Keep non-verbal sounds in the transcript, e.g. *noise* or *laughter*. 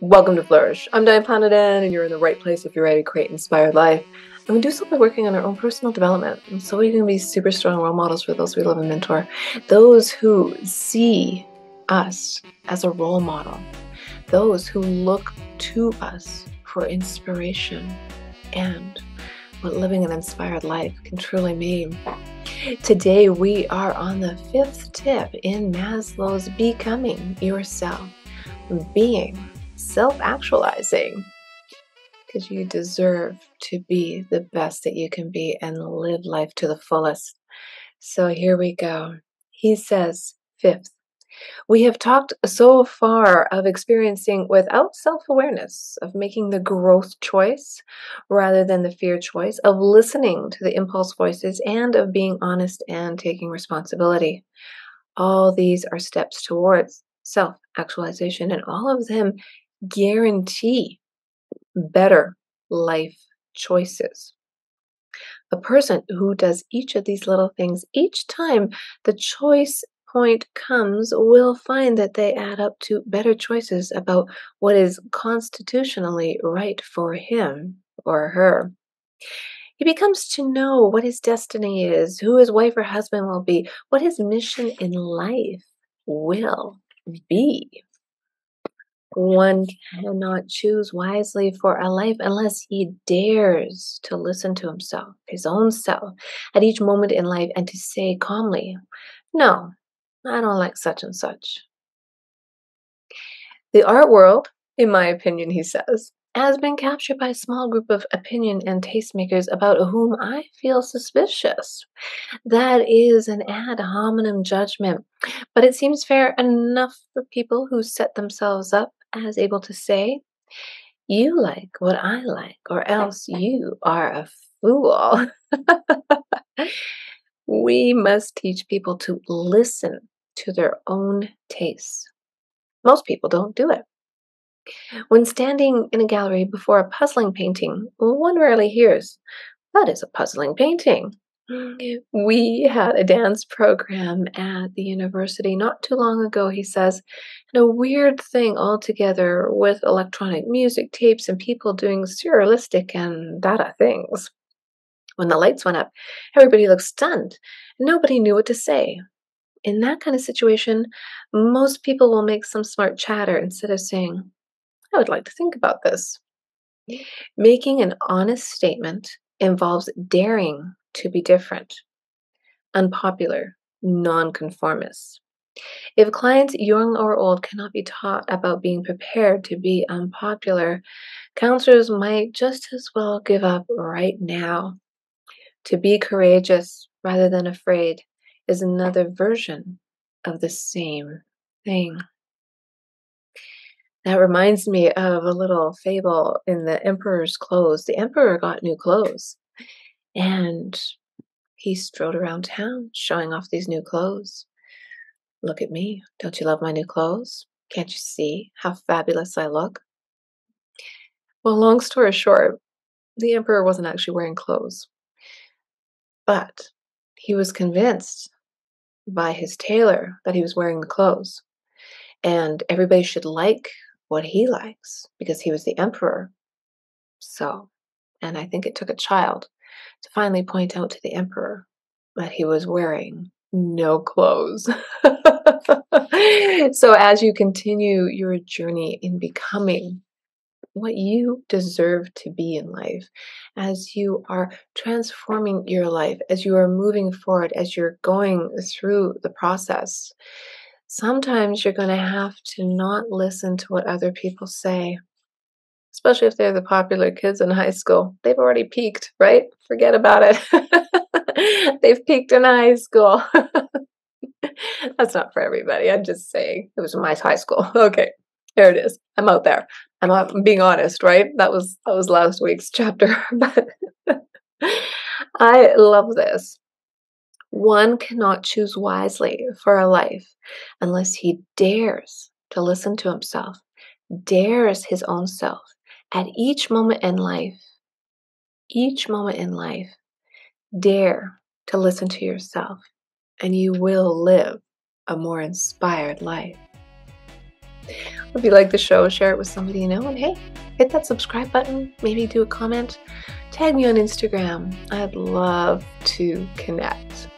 Welcome to Flourish. I'm Diane Planidin, and you're in the right place if you're ready to create inspired life. And we do so by working on our own personal development. And so we can be super strong role models for those we love and mentor. Those who see us as a role model. Those who look to us for inspiration and what living an inspired life can truly mean. Today, we are on the fifth tip in Maslow's Becoming Yourself, being self actualizing. Because you deserve to be the best that you can be and live life to the fullest. So here we go. He says, fifth, we have talked so far of experiencing without self awareness, of making the growth choice rather than the fear choice, of listening to the impulse voices, and of being honest and taking responsibility. All these are steps towards self actualization, and all of them guarantee better life choices. A person who does each of these little things each time the choice point comes will find that they add up to better choices about what is constitutionally right for him or her. He becomes to know what his destiny is, who his wife or husband will be, what his mission in life will be. One cannot choose wisely for a life unless he dares to listen to himself, his own self, at each moment in life and to say calmly, No, I don't like such and such. The art world, in my opinion, he says, has been captured by a small group of opinion and tastemakers about whom I feel suspicious. That is an ad hominem judgment, but it seems fair enough for people who set themselves up as able to say, You like what I like, or else you are a fool. *laughs* we must teach people to listen to their own tastes. Most people don't do it. When standing in a gallery before a puzzling painting, one rarely hears, That is a puzzling painting. We had a dance program at the university not too long ago, he says, and a weird thing altogether with electronic music tapes and people doing surrealistic and Dada things. When the lights went up, everybody looked stunned. Nobody knew what to say in that kind of situation, most people will make some smart chatter instead of saying, I would like to think about this. Making an honest statement involves daring to be different, unpopular, nonconformist. If clients, young or old, cannot be taught about being prepared to be unpopular, counselors might just as well give up right now. To be courageous rather than afraid is another version of the same thing. That reminds me of a little fable in the emperor's clothes. The emperor got new clothes and he strode around town showing off these new clothes. Look at me. Don't you love my new clothes? Can't you see how fabulous I look? Well, long story short, the emperor wasn't actually wearing clothes. But he was convinced by his tailor that he was wearing the clothes. And everybody should like what he likes because he was the emperor. So, and I think it took a child to finally point out to the emperor that he was wearing no clothes. *laughs* so, as you continue your journey in becoming what you deserve to be in life, as you are transforming your life, as you are moving forward, as you're going through the process. Sometimes you're going to have to not listen to what other people say, especially if they're the popular kids in high school. They've already peaked, right? Forget about it. *laughs* They've peaked in high school. *laughs* That's not for everybody. I'm just saying it was my high school. *laughs* Okay. There it is. I'm out there. I'm, I'm being honest, right? That was that was last week's chapter, but I love this. One cannot choose wisely for a life unless he dares to listen to himself, dares his own self at each moment in life. Each moment in life, dare to listen to yourself, and you will live a more inspired life. If you like the show, share it with somebody you know. And hey, hit that subscribe button. Maybe do a comment. Tag me on Instagram. I'd love to connect.